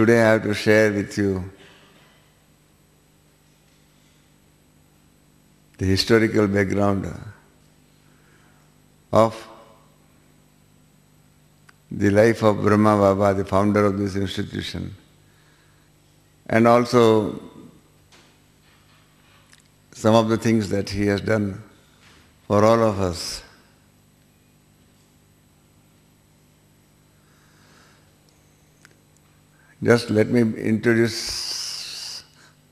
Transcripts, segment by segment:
Today I have to share with you the historical background of the life of Brahma Baba, the founder of this institution, and also some of the things that he has done for all of us. Just let me introduce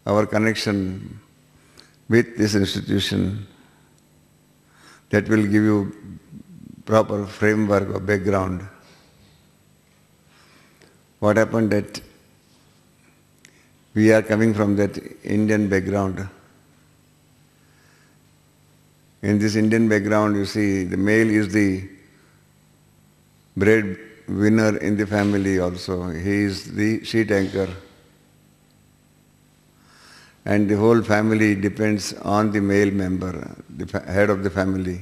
our connection with this institution that will give you proper framework or background. What happened that we are coming from that Indian background. In this Indian background, you see, the male is the breadwinner in the family also. He is the sheet anchor. And the whole family depends on the male member, the head of the family.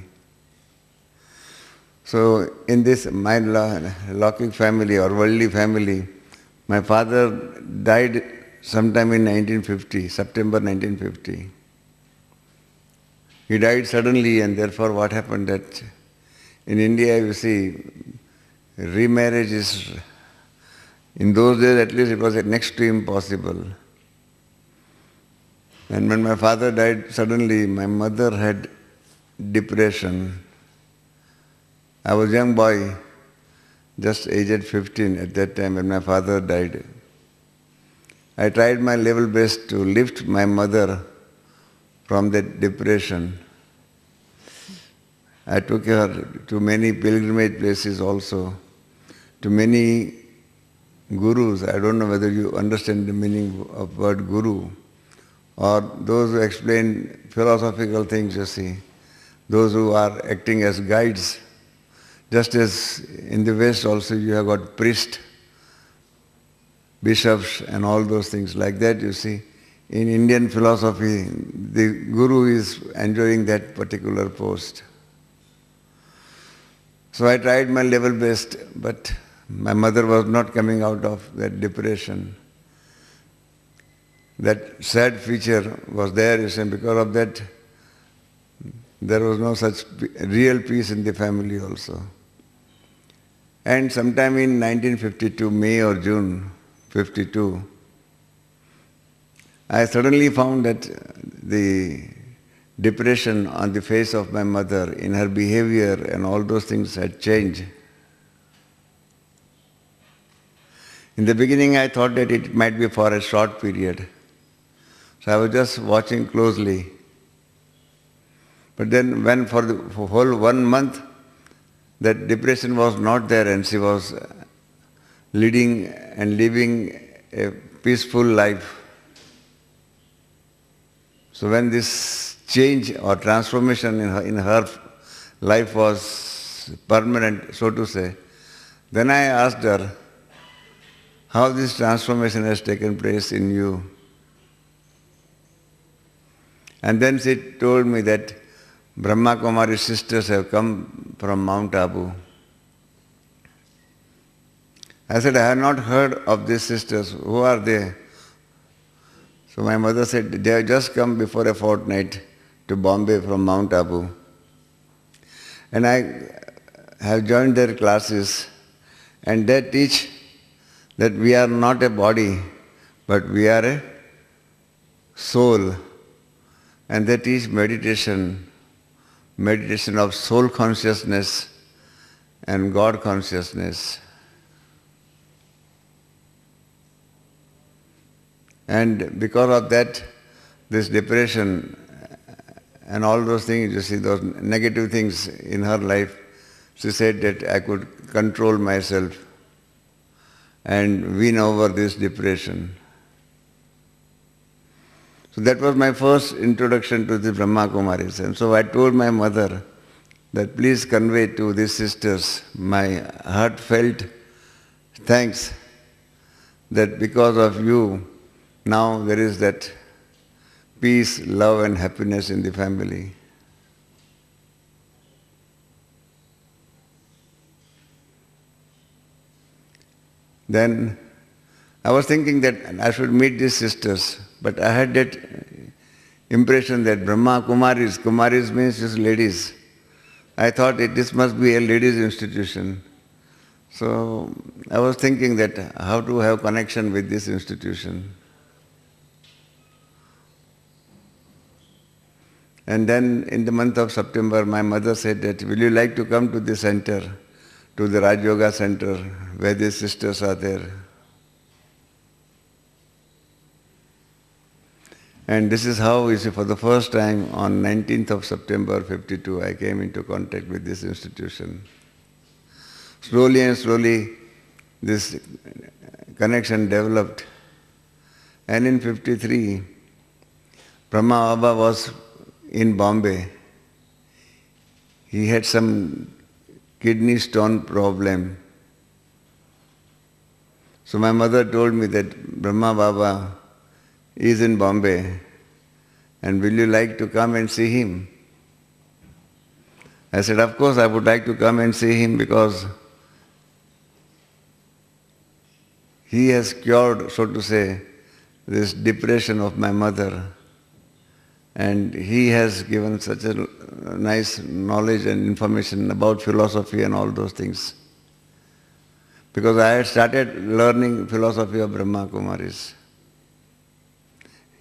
So in this my Lokik family or worldly family, my father died sometime in 1950, September 1950. He died suddenly and therefore what happened that in India you see remarriage is, in those days at least it was next to impossible. And when my father died suddenly, my mother had depression. I was a young boy, just aged 15 at that time when my father died. I tried my level best to lift my mother from that depression. I took her to many pilgrimage places also, to many gurus. I don't know whether you understand the meaning of word guru, or those who explain philosophical things, you see, those who are acting as guides. Just as in the West also you have got priests, bishops and all those things like that, you see. In Indian philosophy, the guru is enjoying that particular post. So I tried my level best, but my mother was not coming out of that depression. That sad feature was there, you see, because of that there was no such real peace in the family also. And sometime in 1952, May or June 52, I suddenly found that the depression on the face of my mother, in her behavior and all those things had changed. In the beginning I thought that it might be for a short period. So I was just watching closely. But then when for the for whole one month that depression was not there and she was leading and living a peaceful life. So when this change or transformation in her, in her life was permanent, so to say, then I asked her how this transformation has taken place in you. And then she told me that Brahma Kumari sisters have come from Mount Abu. I said, I have not heard of these sisters. Who are they? So my mother said, they have just come before a fortnight to Bombay from Mount Abu. And I have joined their classes and they teach that we are not a body, but we are a soul. And that is meditation, meditation of soul consciousness and God consciousness. And because of that, this depression and all those things, you see, those negative things in her life, she said that I could control myself and win over this depression. So that was my first introduction to the Brahma Kumaris. And so I told my mother that please convey to these sisters my heartfelt thanks that because of you, now there is that peace, love and happiness in the family. Then I was thinking that I should meet these sisters, but I had that impression that Brahma Kumaris, Kumaris means just ladies. I thought it, this must be a ladies' institution. So I was thinking that how to have connection with this institution. And then in the month of September, my mother said that, will you like to come to the center, to the Raj Yoga center, where these sisters are there? And this is how, you see, for the first time on 19th of September 52, I came into contact with this institution. Slowly and slowly, this connection developed. And in 53, Brahma Baba was in Bombay. He had some kidney stone problem. So my mother told me that Brahma Baba is in Bombay and will you like to come and see him? I said, of course I would like to come and see him because he has cured, so to say, this depression of my mother. And he has given such a nice knowledge and information about philosophy and all those things. Because I had started learning philosophy of Brahma Kumaris.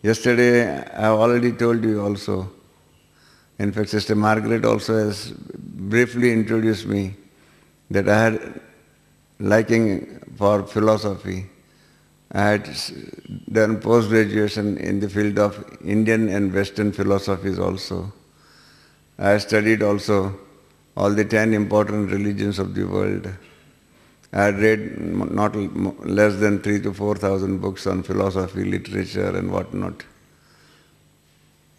Yesterday, I already told you also. In fact, Sister Margaret also has briefly introduced me that I had liking for philosophy. I had done post-graduation in the field of Indian and Western philosophies also. I studied also all the ten important religions of the world. I had read not less than three to four thousand books on philosophy, literature and whatnot.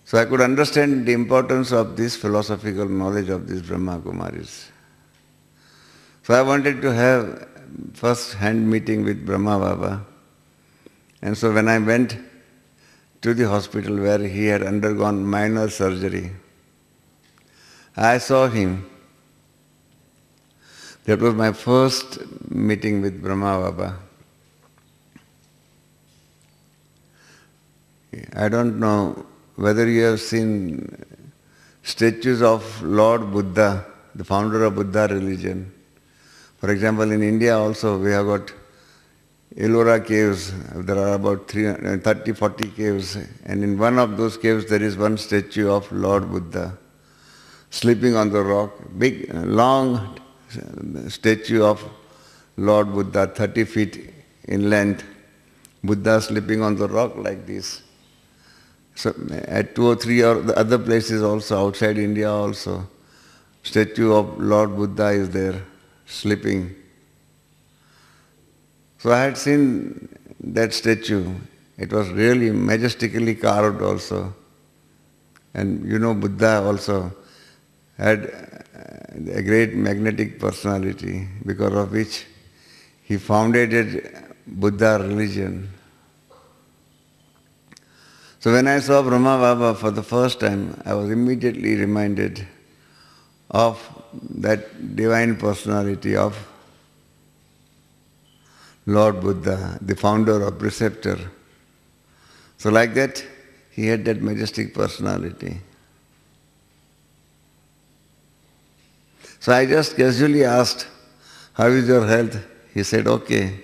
So I could understand the importance of this philosophical knowledge of these Brahma Kumaris. So I wanted to have first hand meeting with Brahma Baba. And so when I went to the hospital where he had undergone minor surgery, I saw him that was my first meeting with Brahma Baba. I don't know whether you have seen statues of Lord Buddha, the founder of Buddha religion. For example, in India also we have got Ellora caves. There are about uh, 30, 40 caves. And in one of those caves there is one statue of Lord Buddha sleeping on the rock. Big, uh, long uh, statue of Lord Buddha, 30 feet in length. Buddha sleeping on the rock like this. So at two or three or the other places also, outside India also, statue of Lord Buddha is there, sleeping. So I had seen that statue. It was really majestically carved also. And you know Buddha also had uh, a great magnetic personality because of which he founded Buddha religion. So when I saw Brahma Baba for the first time, I was immediately reminded of that divine personality of Lord Buddha, the founder or preceptor. So like that, he had that majestic personality. So I just casually asked, how is your health? He said, okay.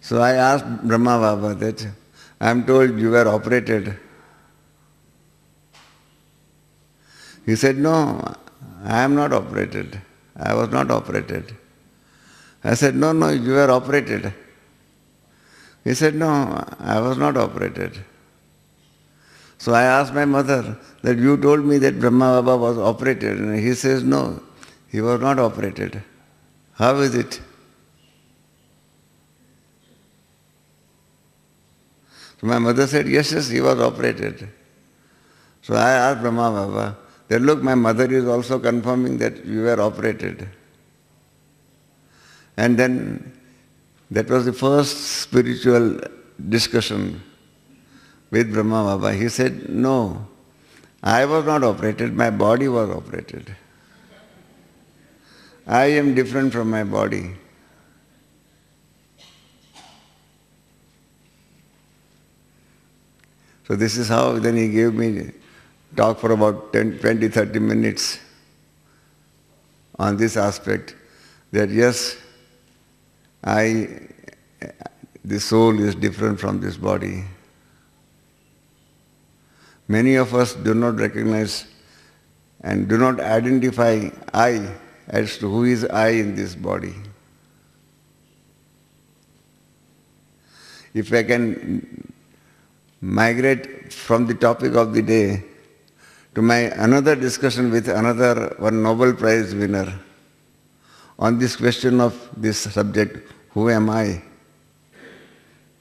So I asked Brahma Baba that, I am told you were operated. He said, no, I am not operated. I was not operated. I said, no, no, you were operated. He said, no, I was not operated. So I asked my mother that you told me that Brahma Baba was operated. And he says, no, he was not operated. How is it? So my mother said, yes, yes, he was operated. So I asked Brahma Baba, that look, my mother is also confirming that you were operated. And then that was the first spiritual discussion with Brahma Baba. He said, no, I was not operated, my body was operated. I am different from my body. So this is how then he gave me talk for about 10, 20, 30 minutes on this aspect that yes, I, the soul is different from this body. Many of us do not recognize and do not identify I as to who is I in this body. If I can migrate from the topic of the day to my another discussion with another one Nobel Prize winner on this question of this subject, who am I?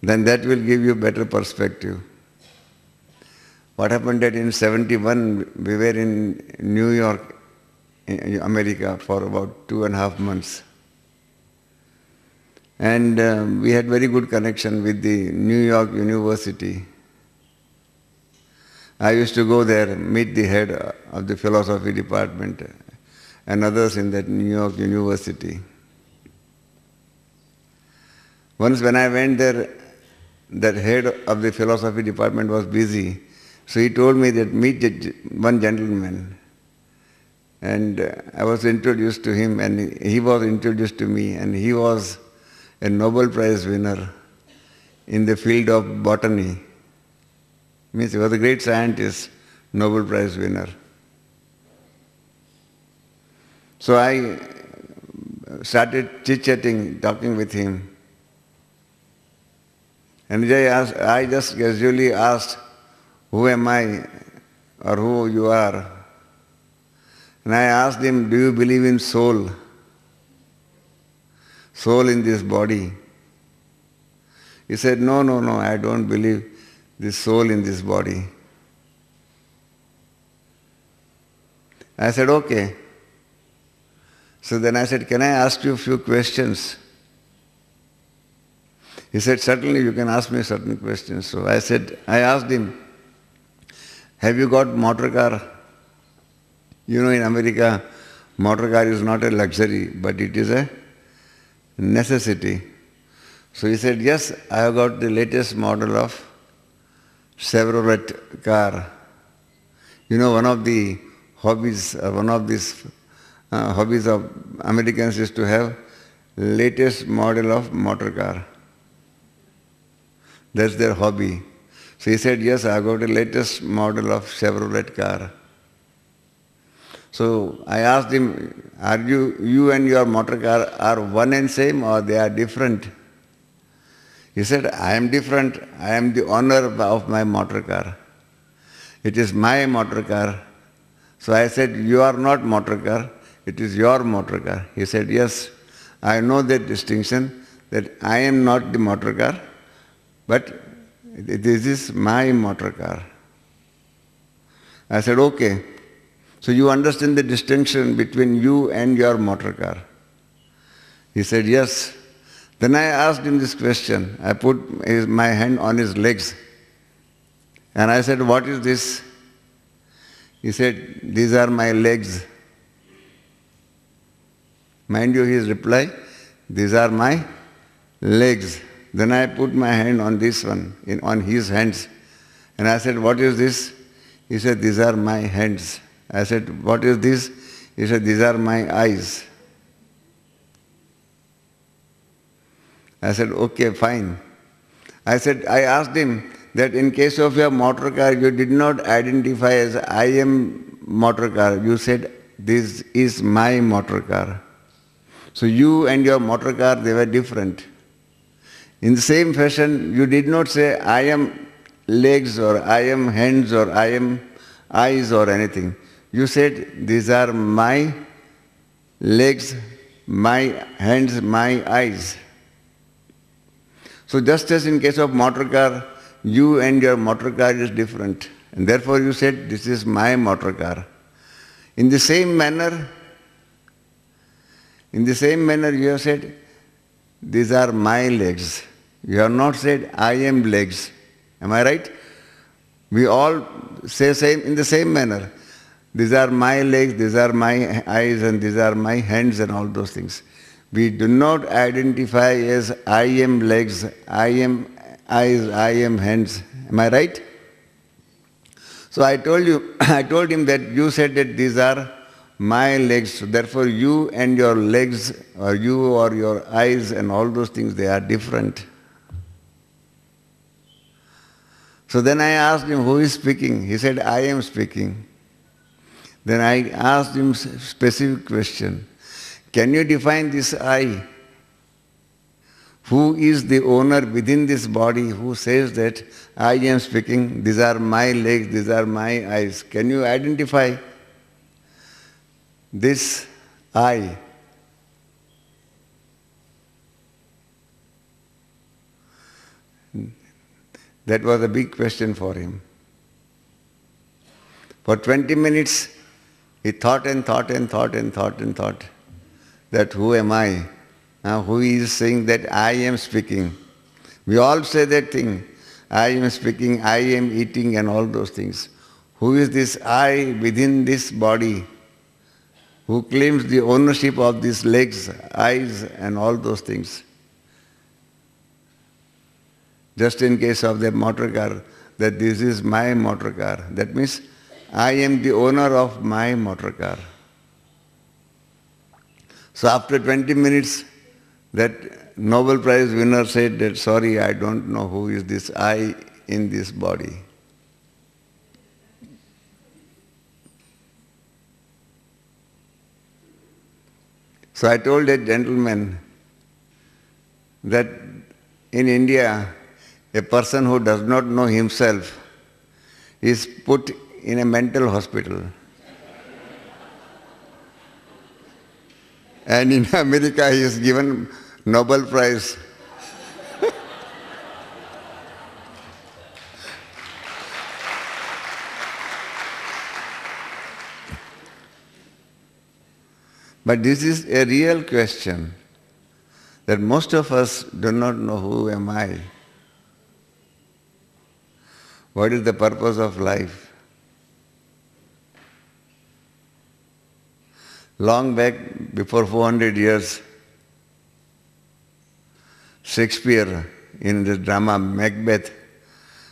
Then that will give you better perspective. What happened that in 71 we were in New York, eh, eh, America for about two and a half months. And um, we had very good connection with the New York University. I used to go there, meet the head uh, of the philosophy department and others in that New York University. Once when I went there, that head of the philosophy department was busy. So he told me that meet one gentleman. And uh, I was introduced to him and he was introduced to me and he was a Nobel Prize winner in the field of botany. Means he was a great scientist, Nobel Prize winner. So I started chit-chatting, talking with him. And I, asked, I just casually asked, who am I or who you are? And I asked him, do you believe in soul? Soul in this body? He said, no, no, no, I don't believe the soul in this body. I said, okay. So then I said, can I ask you a few questions? He said, certainly you can ask me certain questions. So I said, I asked him, have you got motor car? You know in America, motor car is not a luxury, but it is a necessity. So he said, yes, I have got the latest model of Chevrolet car. You know, one of the hobbies, uh, one of these uh, hobbies of Americans is to have latest model of motor car. That's their hobby. So he said, yes, I got the latest model of Chevrolet car. So I asked him, are you, you and your motor car are one and same or they are different? He said, I am different. I am the owner of my motor car. It is my motor car. So I said, you are not motor car. It is your motor car. He said, yes, I know that distinction that I am not the motor car, but this is my motor car. I said, okay. So you understand the distinction between you and your motor car? He said, yes. Then I asked him this question. I put his, my hand on his legs. And I said, what is this? He said, these are my legs. Mind you, his reply, these are my legs. Then I put my hand on this one, in, on his hands. And I said, what is this? He said, these are my hands. I said, what is this? He said, these are my eyes. I said, okay, fine. I said, I asked him that in case of your motor car, you did not identify as I am motor car. You said, this is my motor car. So you and your motor car, they were different. In the same fashion, you did not say, I am legs or I am hands or I am eyes or anything. You said, these are my legs, my hands, my eyes. So just as in case of motor car, you and your motor car is different. And therefore you said, this is my motor car. In the same manner, in the same manner you have said, these are my legs. You have not said, I am legs. Am I right? We all say same in the same manner. These are my legs, these are my eyes, and these are my hands, and all those things. We do not identify as I am legs, I am eyes, I am hands. Am I right? So I told you, I told him that you said that these are my legs. Therefore, you and your legs, or you or your eyes and all those things, they are different. So then I asked him, who is speaking? He said, I am speaking. Then I asked him specific question. Can you define this I? Who is the owner within this body who says that I am speaking, these are my legs, these are my eyes? Can you identify this I? That was a big question for him. For 20 minutes, he thought and thought and thought and thought and thought that who am I? Now, who is saying that I am speaking? We all say that thing. I am speaking, I am eating and all those things. Who is this I within this body? Who claims the ownership of these legs, eyes and all those things? Just in case of the motor car, that this is my motor car. That means I am the owner of my motor car. So after 20 minutes, that Nobel Prize winner said that, sorry, I don't know who is this I in this body. So I told that gentleman that in India, a person who does not know himself is put in a mental hospital. and in America he is given Nobel Prize. But this is a real question that most of us do not know who am I. What is the purpose of life? Long back, before 400 years, Shakespeare in the drama Macbeth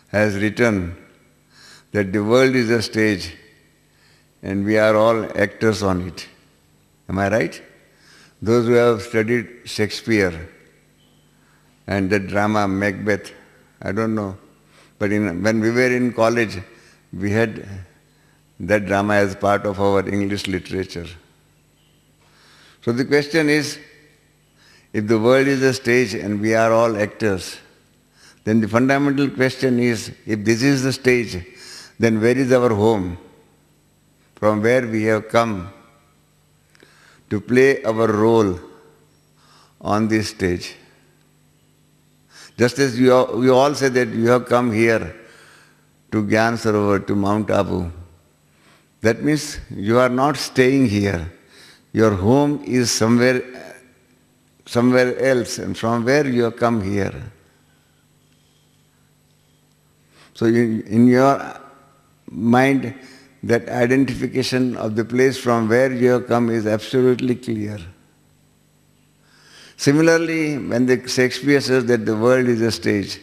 has written that the world is a stage and we are all actors on it. Am I right? Those who have studied Shakespeare and the drama Macbeth, I don't know, but in, when we were in college, we had that drama as part of our English literature. So the question is, if the world is a stage and we are all actors, then the fundamental question is, if this is the stage, then where is our home? From where we have come to play our role on this stage. Just as we all say that you have come here to Gyan Sarovar, to Mount Abu, that means you are not staying here. Your home is somewhere, somewhere else, and from where you have come here. So in your mind, that identification of the place from where you have come is absolutely clear. Similarly, when the Shakespeare says that the world is a stage,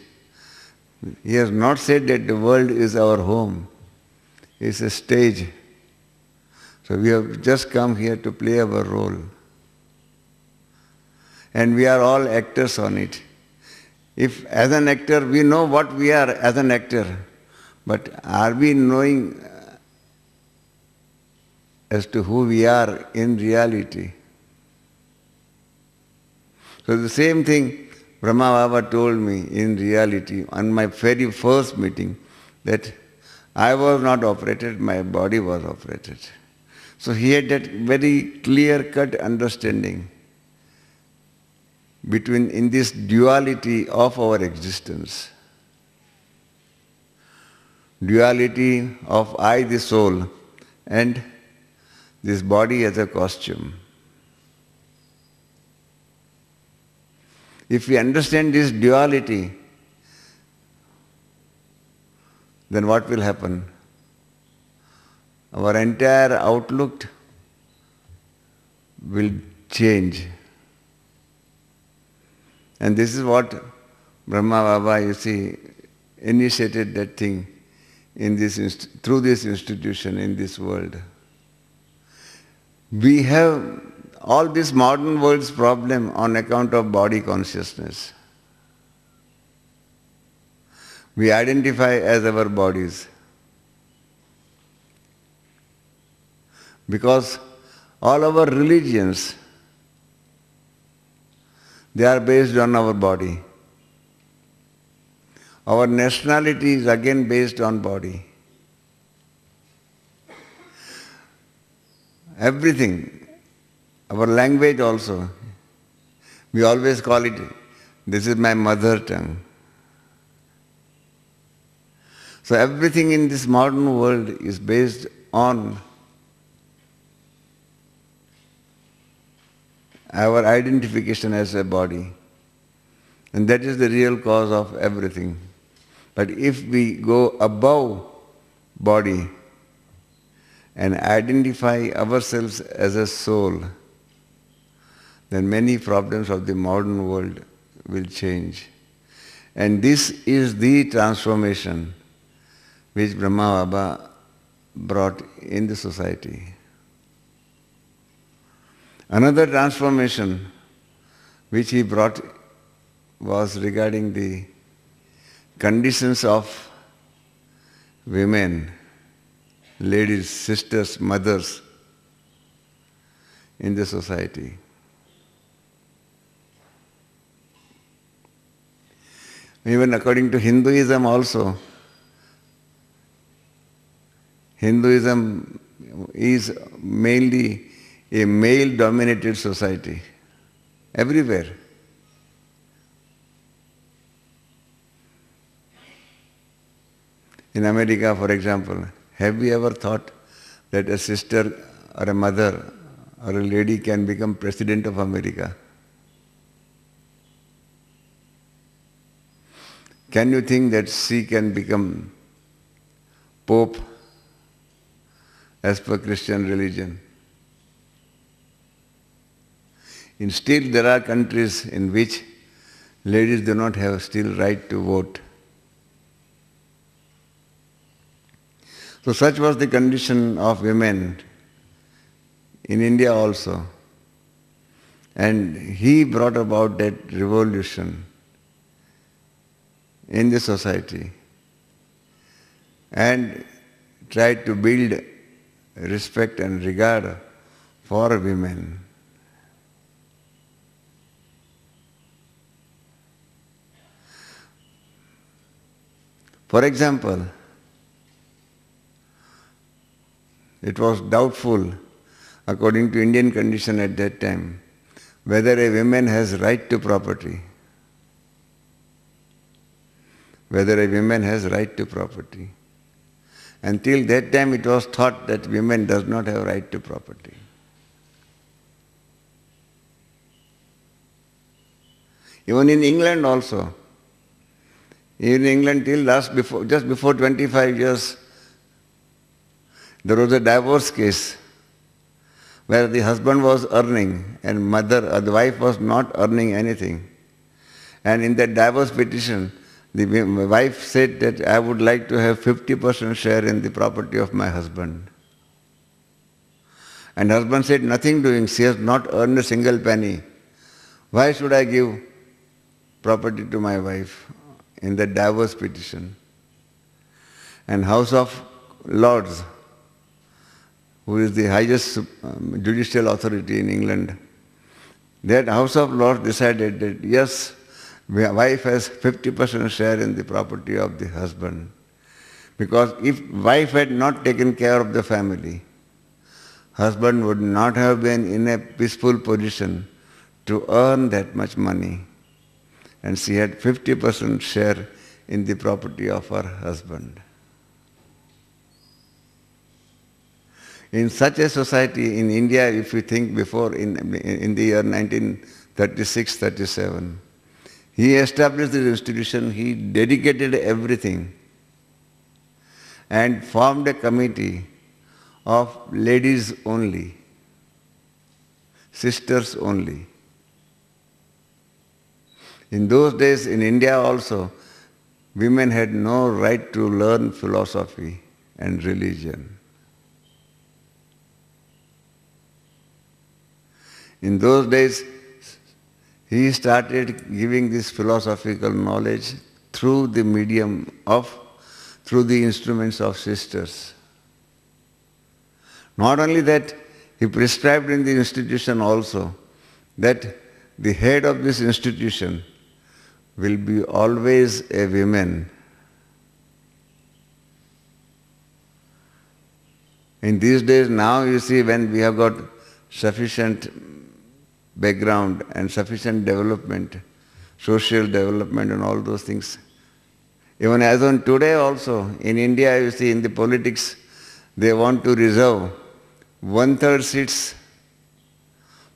he has not said that the world is our home. It's a stage. So we have just come here to play our role. And we are all actors on it. If as an actor we know what we are as an actor, but are we knowing as to who we are in reality? So the same thing Brahma Baba told me in reality on my very first meeting that I was not operated, my body was operated. So he had that very clear-cut understanding between in this duality of our existence. Duality of I the soul and this body as a costume. If we understand this duality, then what will happen? Our entire outlook will change. And this is what Brahma Baba, you see, initiated that thing. in this through this institution in this world. We have all this modern world's problem on account of body consciousness. We identify as our bodies. Because all our religions, they are based on our body. Our nationality is again based on body. Everything, our language also, we always call it, this is my mother tongue. So everything in this modern world is based on our identification as a body. And that is the real cause of everything. But if we go above body and identify ourselves as a soul, then many problems of the modern world will change. And this is the transformation which Brahma Baba brought in the society. Another transformation which he brought was regarding the conditions of women, ladies, sisters, mothers in the society. Even according to Hinduism also, Hinduism is mainly a male-dominated society everywhere. In America, for example, have you ever thought that a sister or a mother or a lady can become president of America? Can you think that she can become Pope as per Christian religion? In still there are countries in which ladies do not have still right to vote. So such was the condition of women in India also. And he brought about that revolution in the society and tried to build respect and regard for women. For example, it was doubtful, according to Indian condition at that time, whether a woman has right to property. Whether a woman has right to property. Until that time it was thought that women does not have right to property. Even in England also. In England till last before just before 25 years there was a divorce case where the husband was earning and mother or the wife was not earning anything. And in that divorce petition, the wife said that I would like to have 50% share in the property of my husband. And husband said, nothing doing, she has not earned a single penny. Why should I give property to my wife in the divorce petition? And House of Lords who is the highest um, judicial authority in England, that House of Lords decided that yes, wife has 50% share in the property of the husband. Because if wife had not taken care of the family, husband would not have been in a peaceful position to earn that much money. And she had 50% share in the property of her husband. In such a society in India, if you think before in, in the year 1936-37, he established this institution, he dedicated everything and formed a committee of ladies only, sisters only. In those days in India also, women had no right to learn philosophy and religion. In those days, he started giving this philosophical knowledge through the medium of, through the instruments of sisters. Not only that, he prescribed in the institution also that the head of this institution will be always a woman. In these days now you see when we have got sufficient background and sufficient development, social development and all those things. Even as on today also, in India you see in the politics, they want to reserve one-third seats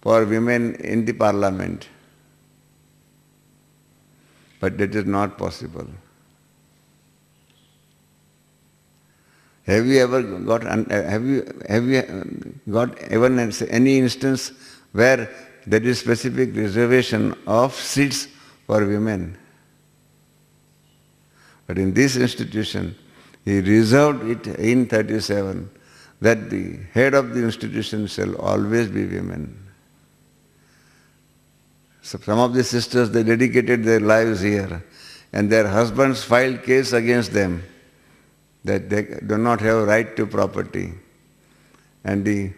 for women in the parliament. But that is not possible. Have you ever got, have you, have you got even any instance where there is specific reservation of seats for women? But in this institution, he reserved it in 37 that the head of the institution shall always be women. So some of the sisters, they dedicated their lives here and their husbands filed case against them that they do not have right to property. And the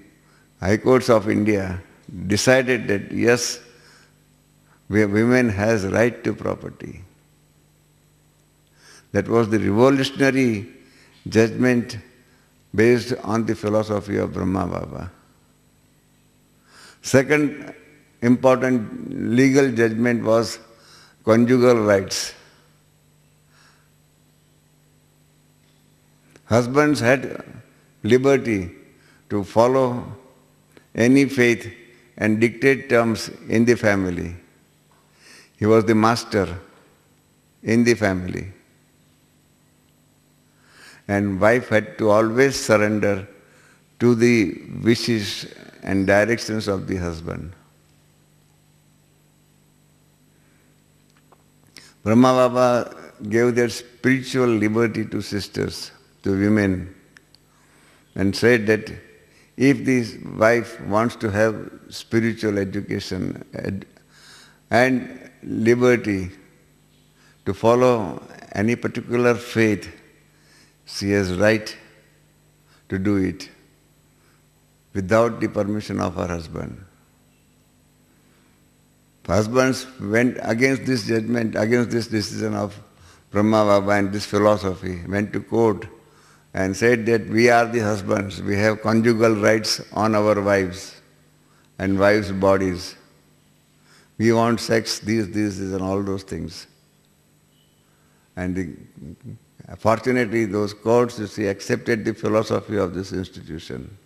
High Courts of India decided that yes, women has right to property. That was the revolutionary judgment based on the philosophy of Brahma Baba. Second important legal judgment was conjugal rights. Husbands had liberty to follow any faith and dictate terms in the family. He was the master in the family and wife had to always surrender to the wishes and directions of the husband. Brahma Baba gave their spiritual liberty to sisters, to women, and said that if this wife wants to have spiritual education and liberty to follow any particular faith, she has right to do it without the permission of her husband. Husbands went against this judgment, against this decision of Brahma Baba and this philosophy, went to court and said that we are the husbands, we have conjugal rights on our wives and wives' bodies. We want sex, these, these, these and all those things. And the Fortunately, those courts, you see, accepted the philosophy of this institution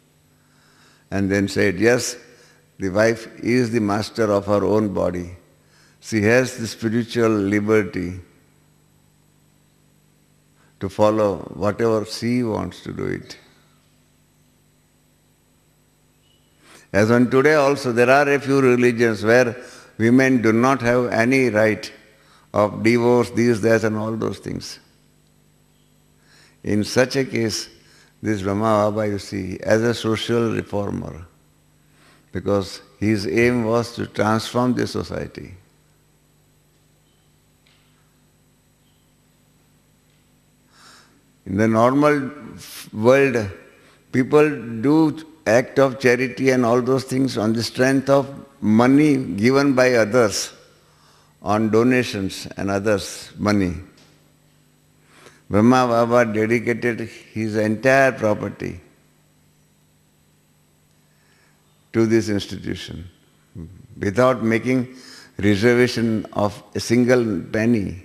and then said, yes, the wife is the master of her own body. She has the spiritual liberty to follow whatever she wants to do it. As on today also, there are a few religions where women do not have any right of divorce, these, that and all those things. In such a case, this Brahma Baba, you see, as a social reformer, because his aim was to transform the society. In the normal world, people do act of charity and all those things on the strength of money given by others, on donations and others' money. Brahma Baba dedicated his entire property to this institution without making reservation of a single penny.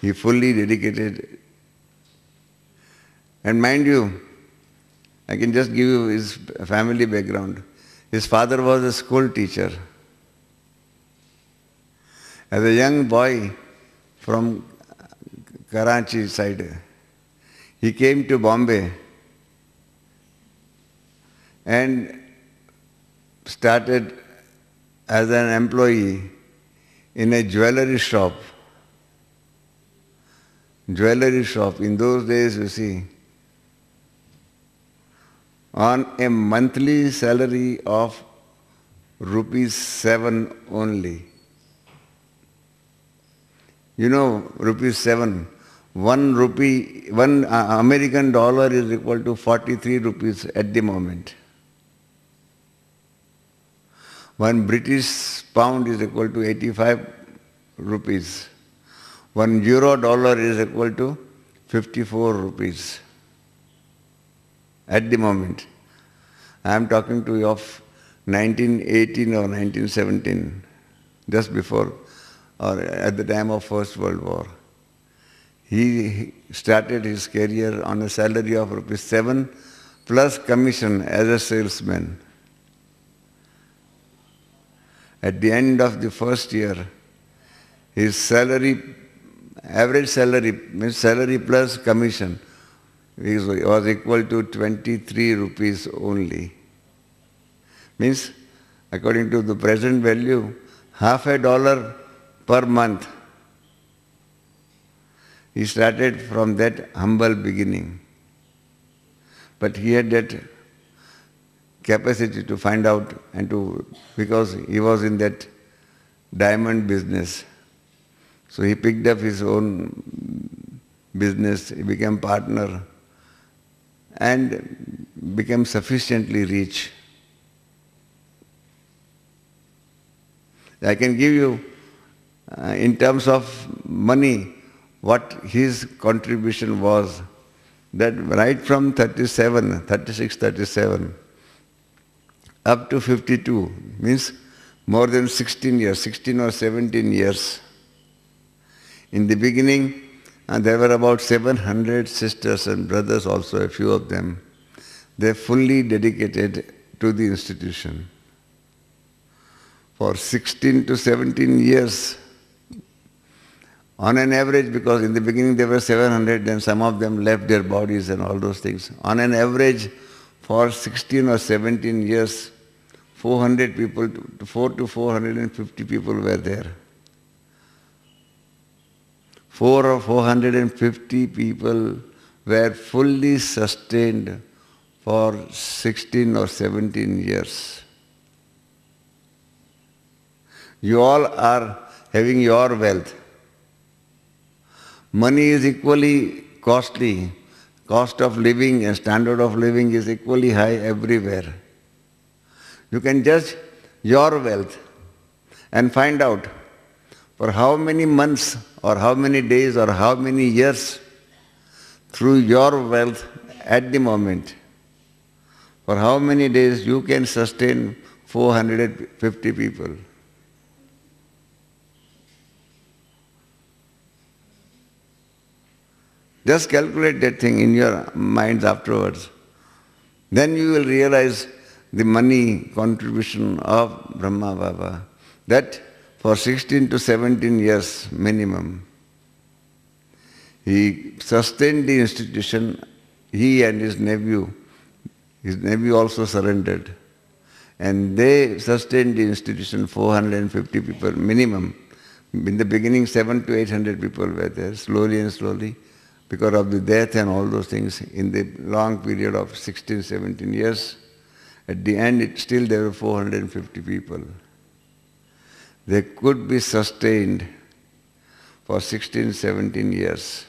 He fully dedicated. And mind you, I can just give you his family background. His father was a school teacher. As a young boy from Karachi side, he came to Bombay and started as an employee in a jewelry shop. Jewelry shop. In those days, you see, on a monthly salary of rupees 7 only. You know, rupees 7. One rupee, one uh, American dollar is equal to 43 rupees at the moment. One British pound is equal to 85 rupees. One euro dollar is equal to 54 rupees at the moment. I am talking to you of 1918 or 1917, just before or at the time of First World War. He started his career on a salary of rupees 7 plus commission as a salesman. At the end of the first year, his salary, average salary, means salary plus commission, was equal to 23 rupees only. Means, according to the present value, half a dollar per month. He started from that humble beginning. But he had that capacity to find out and to, because he was in that diamond business. So he picked up his own business, he became partner and became sufficiently rich. I can give you, uh, in terms of money, what his contribution was. That right from 37, 36, 37, up to 52 means more than 16 years, 16 or 17 years. In the beginning, uh, there were about 700 sisters and brothers also, a few of them. They fully dedicated to the institution. For 16 to 17 years, on an average, because in the beginning there were 700, then some of them left their bodies and all those things. On an average, for 16 or 17 years, 400 people, 4 to 450 people were there. 4 or 450 people were fully sustained for 16 or 17 years. You all are having your wealth. Money is equally costly. Cost of living and standard of living is equally high everywhere. You can judge your wealth and find out for how many months or how many days or how many years through your wealth at the moment, for how many days you can sustain 450 people. Just calculate that thing in your minds afterwards. Then you will realize the money contribution of Brahma Baba. That for 16 to 17 years minimum, he sustained the institution, he and his nephew. His nephew also surrendered. And they sustained the institution, 450 people minimum. In the beginning, seven to 800 people were there, slowly and slowly, because of the death and all those things, in the long period of 16, 17 years, at the end, it, still there were 450 people. They could be sustained for 16, 17 years.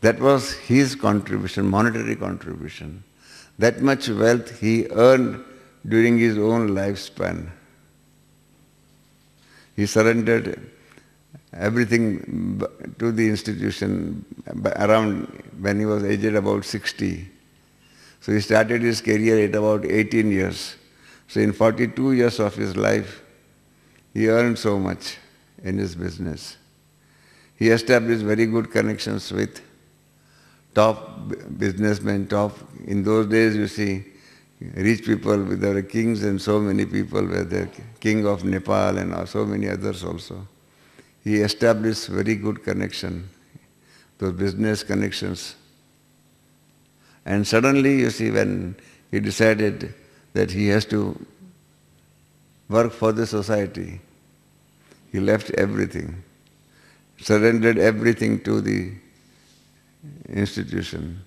That was his contribution, monetary contribution. That much wealth he earned during his own lifespan. He surrendered everything to the institution around when he was aged about 60. So he started his career at about 18 years. So in 42 years of his life, he earned so much in his business. He established very good connections with top businessmen, top, in those days you see, rich people, there were kings and so many people were there, king of Nepal and so many others also. He established very good connection, those business connections. And suddenly, you see, when he decided that he has to work for the society, He left everything, surrendered everything to the institution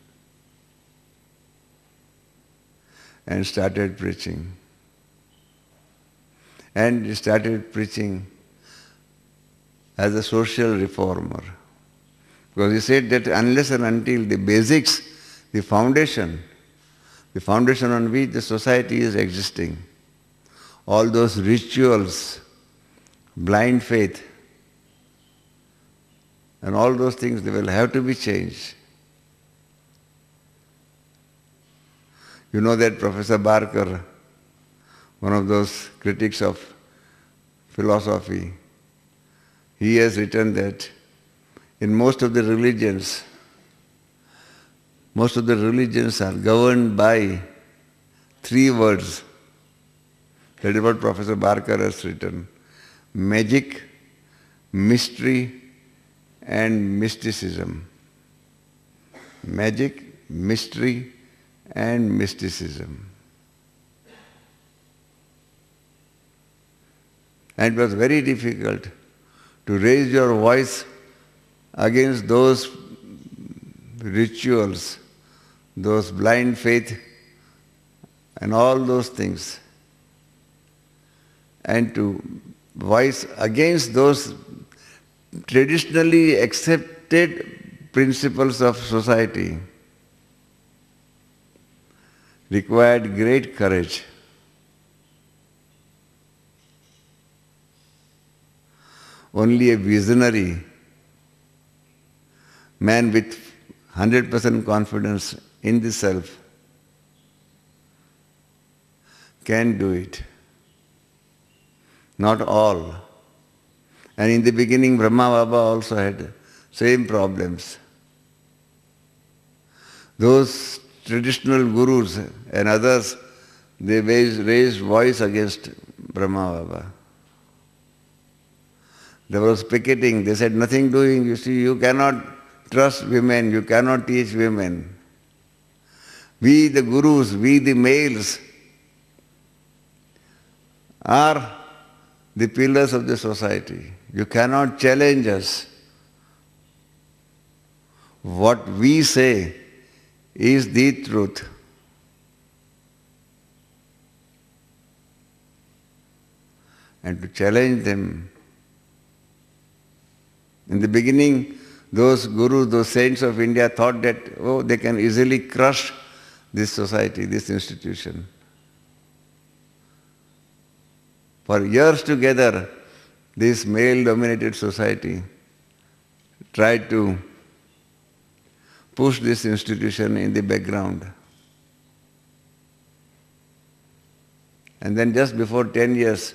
and started preaching. And he started preaching as a social reformer. Because he said that unless and until the basics, the foundation, the foundation on which the society is existing, all those rituals, blind faith, and all those things, they will have to be changed. You know that Professor Barker, one of those critics of philosophy, he has written that in most of the religions, most of the religions are governed by three words. That is what Professor Barker has written. Magic, mystery, and mysticism. Magic, mystery, and mysticism. And it was very difficult to raise your voice against those rituals, those blind faith, and all those things, and to voice against those traditionally accepted principles of society required great courage. Only a visionary man with 100% confidence in the self can do it. Not all. And in the beginning, Brahma Baba also had same problems. Those traditional gurus and others, they raised, raised voice against Brahma Baba. There was picketing. They said, nothing doing. You see, you cannot trust women. You cannot teach women. We, the gurus, we, the males, are the pillars of the society. You cannot challenge us. What we say is the truth. And to challenge them. In the beginning, those gurus, those saints of India thought that, oh, they can easily crush this society, this institution. For years together, this male-dominated society tried to push this institution in the background. And then just before 10 years,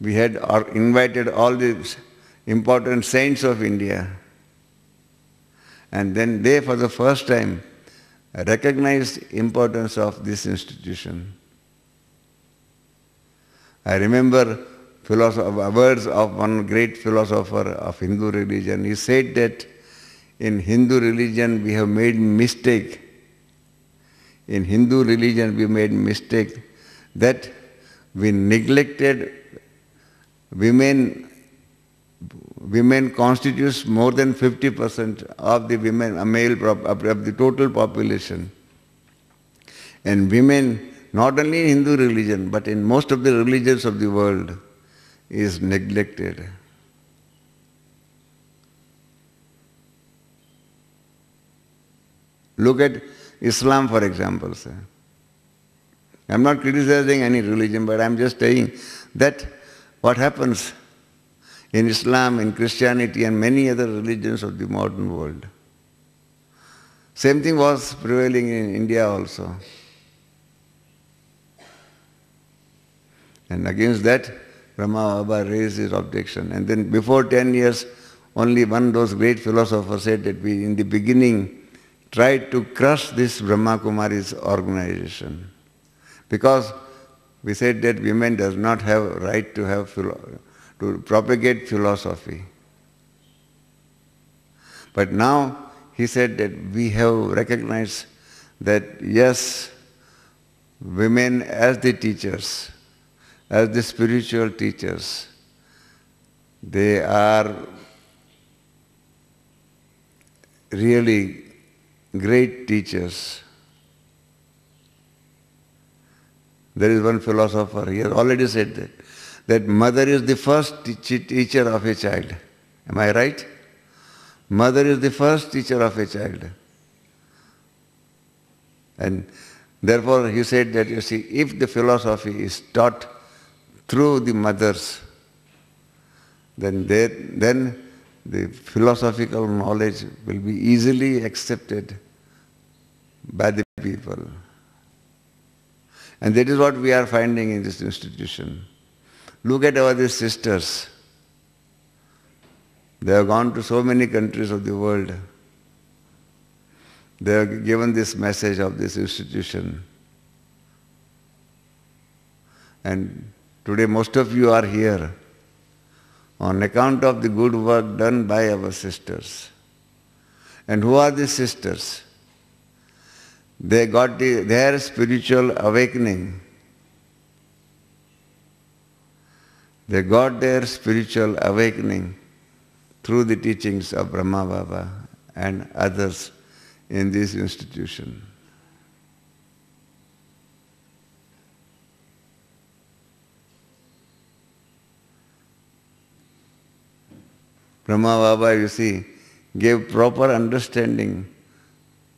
we had invited all the important saints of India. And then they, for the first time, recognized importance of this institution. I remember uh, words of one great philosopher of Hindu religion. He said that in Hindu religion we have made mistake. In Hindu religion we made mistake that we neglected women women constitutes more than 50% of the women, a male of the total population. And women, not only in Hindu religion, but in most of the religions of the world, is neglected. Look at Islam, for example. Sir. I'm not criticizing any religion, but I'm just saying that what happens in Islam, in Christianity, and many other religions of the modern world. Same thing was prevailing in India also. And against that, Brahma Baba raised his objection. And then before 10 years, only one of those great philosophers said that we, in the beginning, tried to crush this Brahma Kumari's organization. Because we said that women does not have right to have to propagate philosophy. But now he said that we have recognized that yes, women as the teachers as the spiritual teachers. They are really great teachers. There is one philosopher, he has already said that, that mother is the first teacher of a child. Am I right? Mother is the first teacher of a child. And therefore he said that you see, if the philosophy is taught through the mothers, then there, then the philosophical knowledge will be easily accepted by the people. And that is what we are finding in this institution. Look at our these sisters. They have gone to so many countries of the world. They have given this message of this institution. And today most of you are here on account of the good work done by our sisters. And who are these sisters? They got the, their spiritual awakening. They got their spiritual awakening through the teachings of Brahma Baba and others in this institution. Brahma Baba, you see, gave proper understanding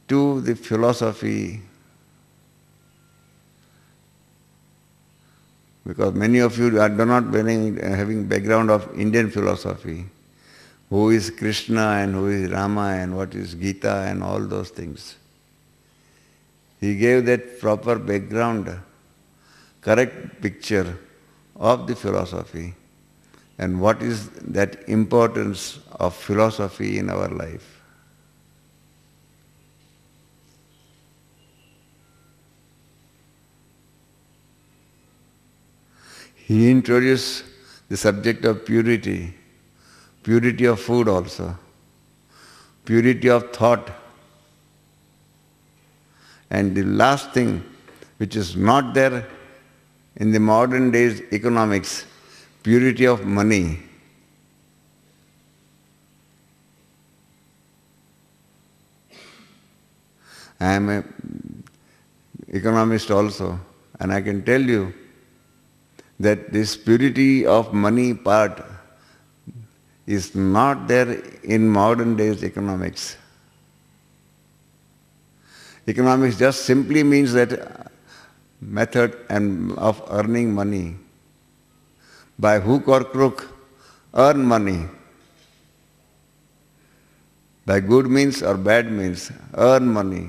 to the philosophy because many of you are not having background of Indian philosophy. Who is Krishna and who is Rama and what is Gita and all those things. He gave that proper background, correct picture of the philosophy and what is that importance of philosophy in our life. He introduced the subject of purity, purity of food also, purity of thought. And the last thing, which is not there in the modern days economics, purity of money. I am an economist also, and I can tell you that this purity of money part is not there in modern days economics. Economics just simply means that method and of earning money. By hook or crook, earn money. By good means or bad means, earn money.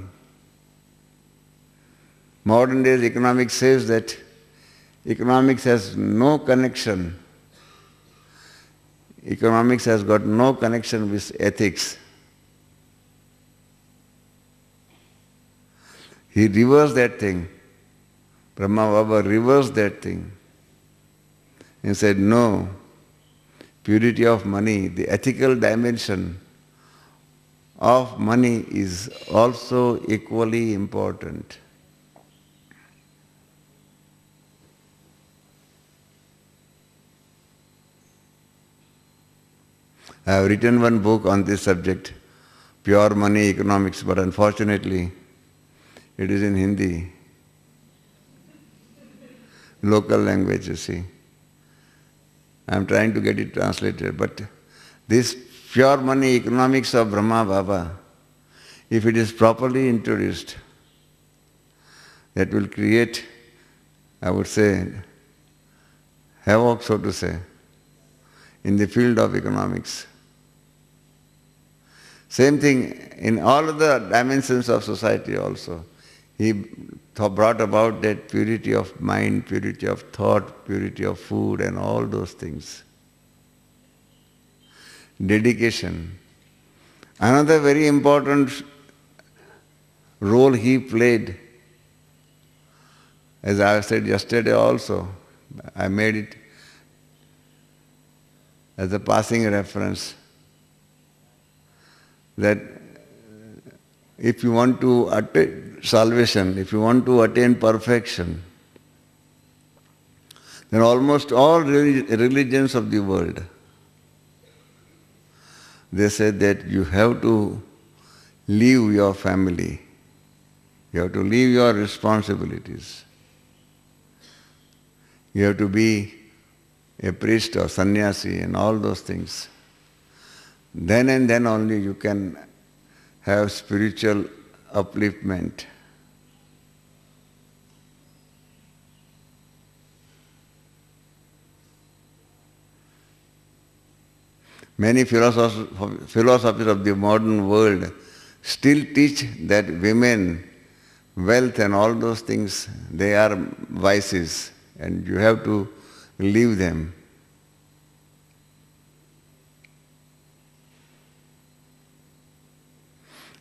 Modern days economics says that Economics has no connection. Economics has got no connection with ethics. He reversed that thing. Brahma Baba reversed that thing and said, no, purity of money, the ethical dimension of money is also equally important. I have written one book on this subject, Pure Money Economics, but unfortunately it is in Hindi, local language, you see. I am trying to get it translated, but this pure money economics of Brahma Baba, if it is properly introduced, that will create, I would say, havoc, so to say, in the field of economics. Same thing in all of the dimensions of society also. He brought about that purity of mind, purity of thought, purity of food and all those things. Dedication. Another very important role he played, as I said yesterday also, I made it as a passing reference that if you want to attain salvation, if you want to attain perfection, then almost all religions of the world, they say that you have to leave your family. You have to leave your responsibilities. You have to be a priest or sannyasi and all those things. Then and then only you can have spiritual upliftment. Many philosophers, of the modern world still teach that women, wealth and all those things, they are vices and you have to leave them.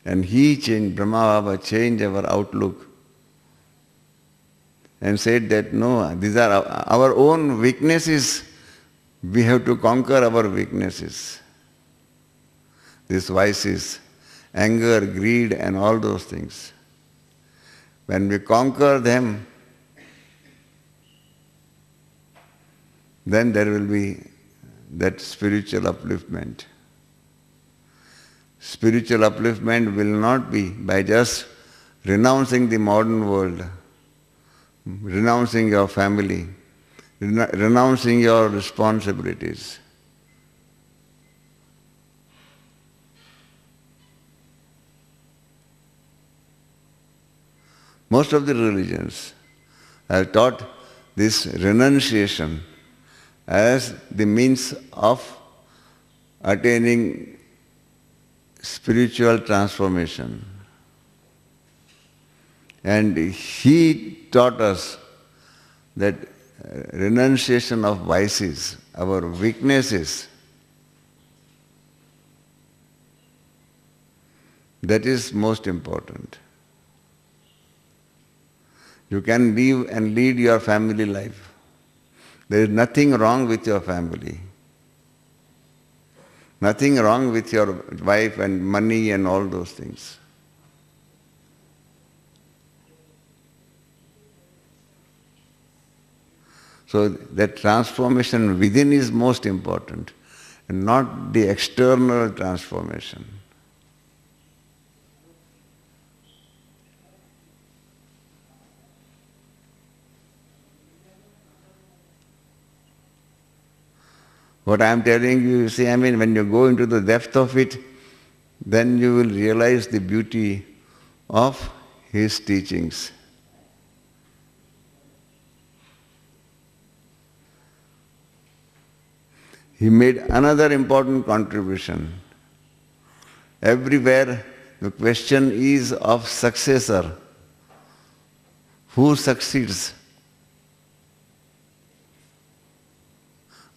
And he changed, Brahma Baba changed our outlook and said that no, these are our own weaknesses. We have to conquer our weaknesses. These vices, anger, greed and all those things. When we conquer them, then there will be that spiritual upliftment. Spiritual upliftment will not be by just renouncing the modern world, renouncing your family, renouncing your responsibilities. Most of the religions have taught this renunciation as the means of attaining spiritual transformation. And he taught us that uh, renunciation of vices, our weaknesses, that is most important. You can live and lead your family life. There is nothing wrong with your family. Nothing wrong with your wife and money and all those things. So that transformation within is most important and not the external transformation. What I am telling you, you see, I mean, when you go into the depth of it, then you will realize the beauty of his teachings. He made another important contribution. Everywhere the question is of successor. Who succeeds?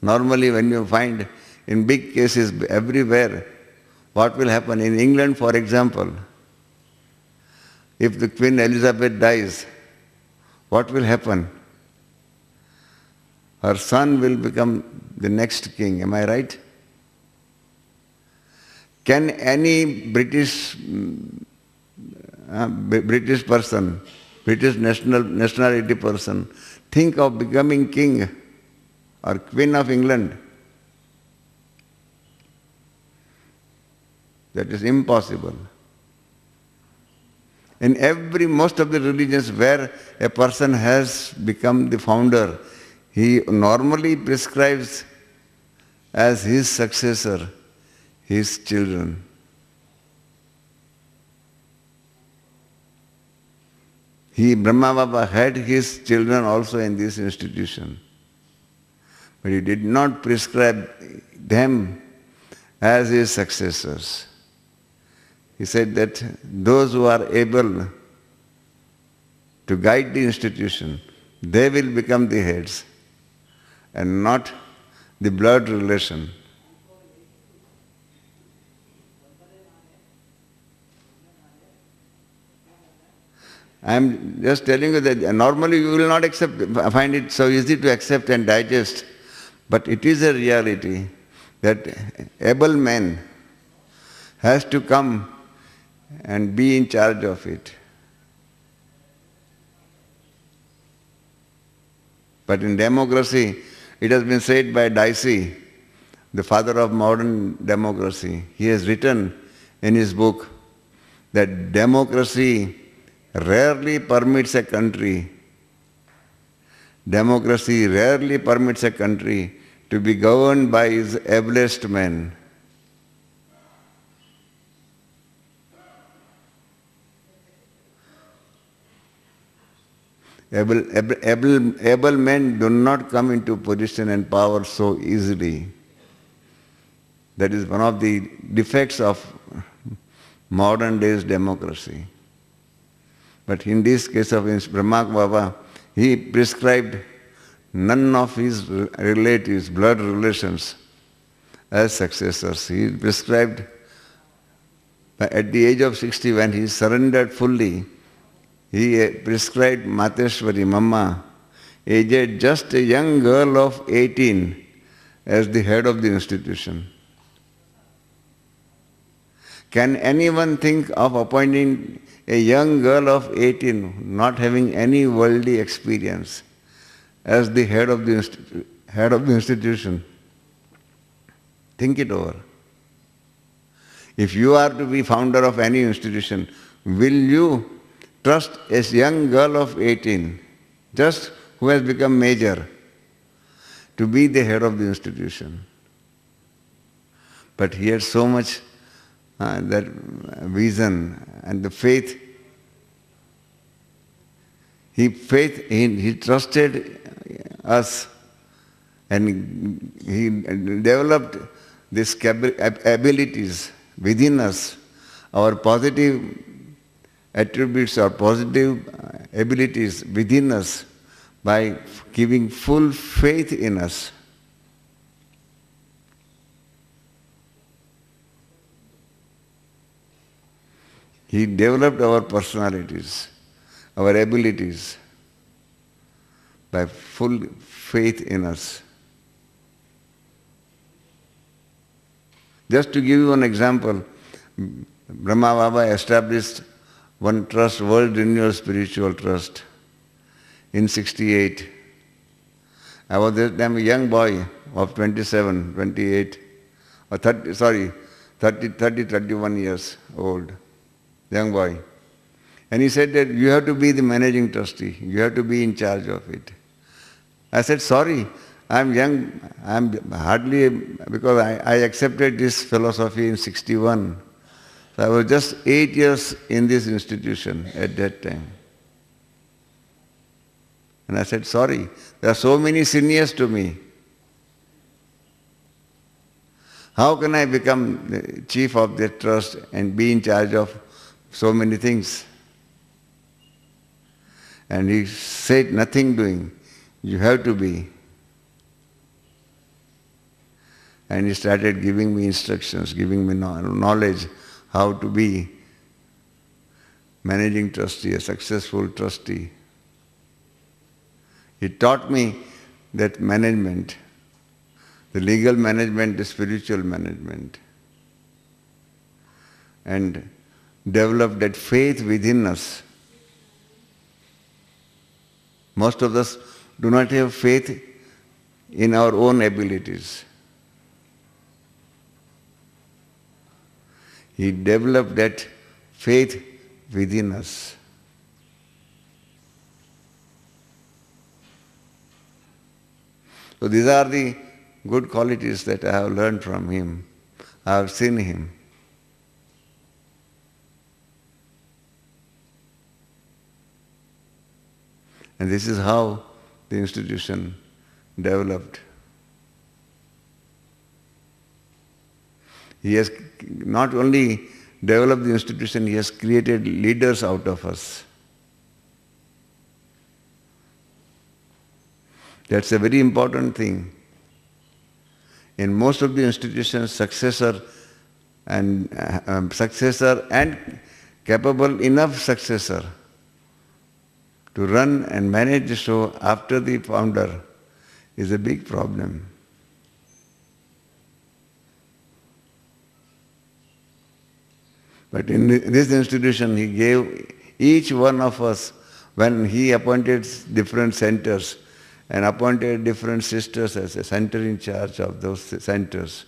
Normally when you find in big cases everywhere, what will happen? In England, for example, if the Queen Elizabeth dies, what will happen? Her son will become the next king, am I right? Can any British uh, British person, British national nationality person, think of becoming king or Queen of England. That is impossible. In every, most of the religions where a person has become the founder, he normally prescribes as his successor his children. He, Brahma Baba, had his children also in this institution. But he did not prescribe them as his successors. He said that those who are able to guide the institution, they will become the heads and not the blood relation. I am just telling you that normally you will not accept, find it so easy to accept and digest but it is a reality that able man has to come and be in charge of it. But in democracy, it has been said by Dicey, the father of modern democracy, he has written in his book that democracy rarely permits a country, democracy rarely permits a country to be governed by his ablest men. Able, able, able, men do not come into position and power so easily. That is one of the defects of modern days democracy. But in this case of Brahma Baba, he prescribed none of his relatives, blood relations, as successors. He prescribed, at the age of 60, when he surrendered fully, he uh, prescribed Mateshwari, Mama, aged just a young girl of 18, as the head of the institution. Can anyone think of appointing a young girl of 18, not having any worldly experience, as the head of the, head of the institution? Think it over. If you are to be founder of any institution, will you trust a young girl of 18, just who has become major, to be the head of the institution. But he had so much uh, that vision and the faith. He faith he, he trusted us and he developed these abilities within us, our positive attributes or positive abilities within us by giving full faith in us. He developed our personalities, our abilities by full faith in us. Just to give you an example, Brahma Baba established one trust, World Renewal Spiritual Trust, in 68. I was then a young boy of 27, 28, or 30, sorry, 30, 30, 31 years old, young boy. And he said that you have to be the managing trustee, you have to be in charge of it. I said, sorry, I'm young, I'm hardly, because I, I accepted this philosophy in 61. So I was just eight years in this institution at that time. And I said, sorry, there are so many seniors to me. How can I become the chief of the trust and be in charge of so many things? And he said, nothing doing. You have to be. And he started giving me instructions, giving me knowledge how to be managing trustee, a successful trustee. He taught me that management, the legal management, the spiritual management, and developed that faith within us. Most of us do not have faith in our own abilities. He developed that faith within us. So these are the good qualities that I have learned from him. I have seen him. And this is how the institution developed. He has not only developed the institution, he has created leaders out of us. That's a very important thing. In most of the institutions, successor and uh, um, successor and capable enough successor to run and manage the show after the founder is a big problem. But in this institution, he gave each one of us, when he appointed different centers, and appointed different sisters as a center in charge of those centers.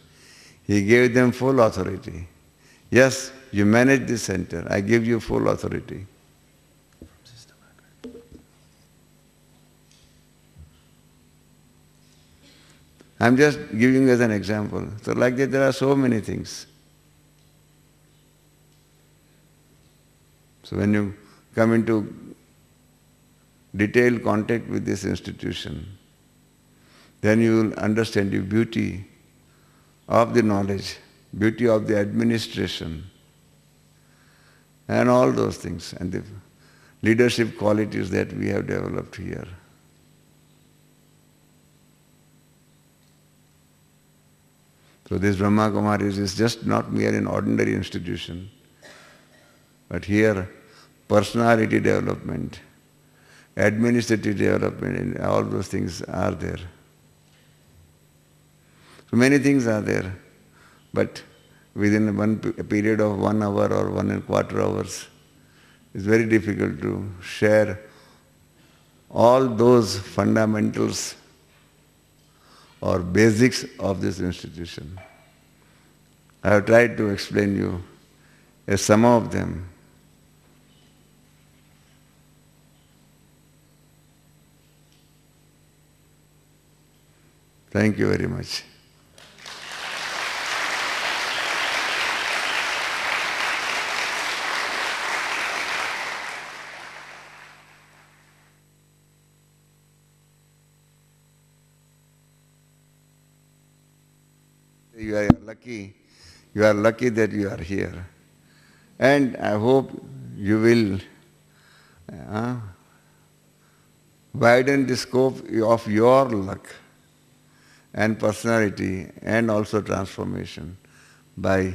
He gave them full authority. Yes, you manage this center. I give you full authority. I'm just giving as an example. So like that there are so many things. So when you come into detailed contact with this institution, then you will understand the beauty of the knowledge, beauty of the administration, and all those things, and the leadership qualities that we have developed here. So this Brahma Kumaris is just not mere an ordinary institution, but here personality development, administrative development, and all those things are there. So many things are there, but within one period of one hour or one and quarter hours, it's very difficult to share all those fundamentals or basics of this institution. I have tried to explain you some of them. Thank you very much. You are lucky. You are lucky that you are here. And I hope you will uh, widen the scope of your luck and personality and also transformation by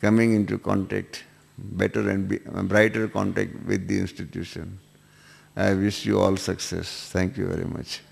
coming into contact, better and brighter contact with the institution. I wish you all success. Thank you very much.